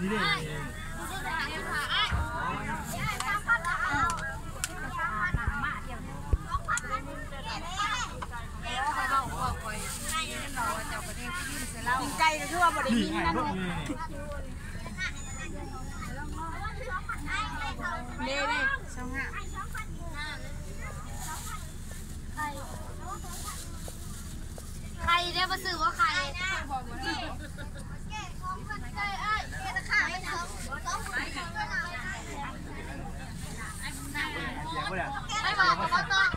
ดีเลใจจะชั่วบริมินนั่นเลยเน่เน่สองหะใครได้มาซื้อว่าใคร Bây giờ.